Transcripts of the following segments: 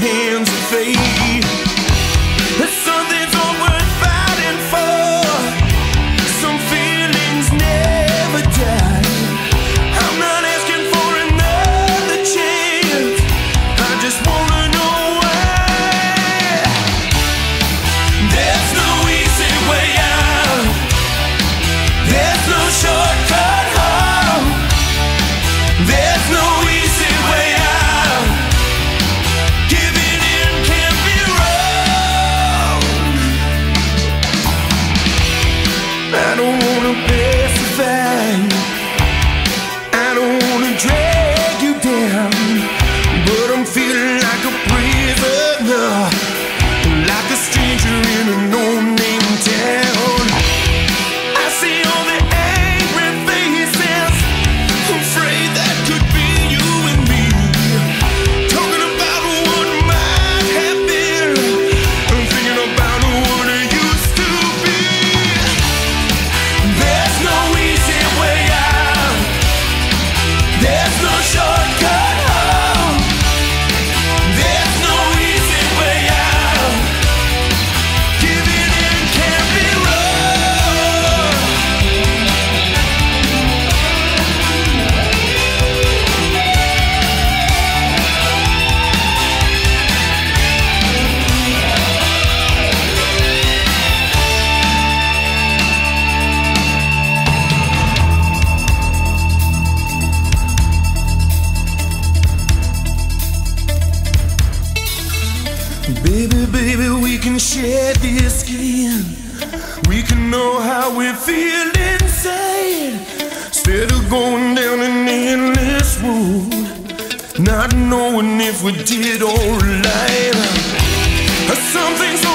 here. Share this skin, we can know how we feel inside. Instead of going down an endless road, not knowing if we did or lied. Something's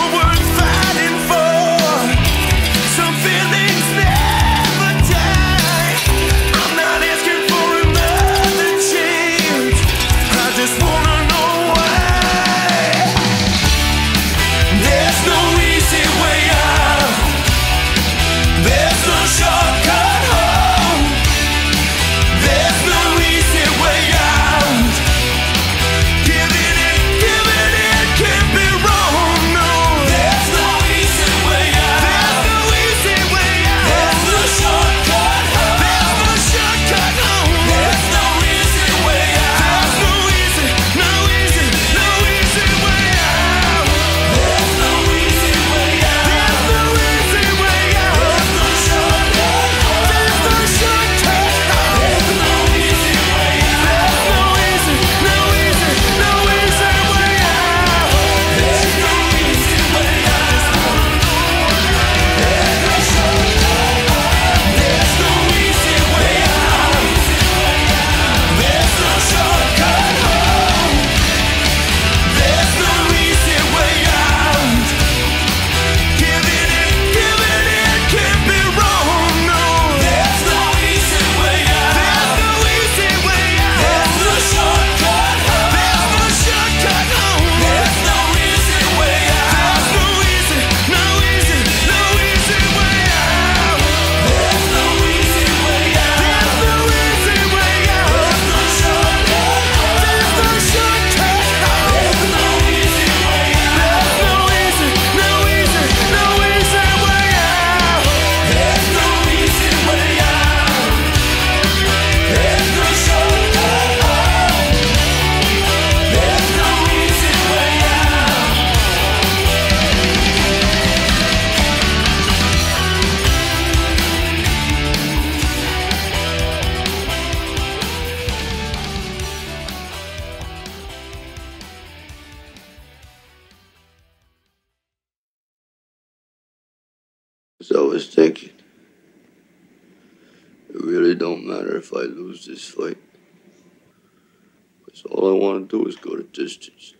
was thinking, it really don't matter if I lose this fight. Because all I want to do is go to distance.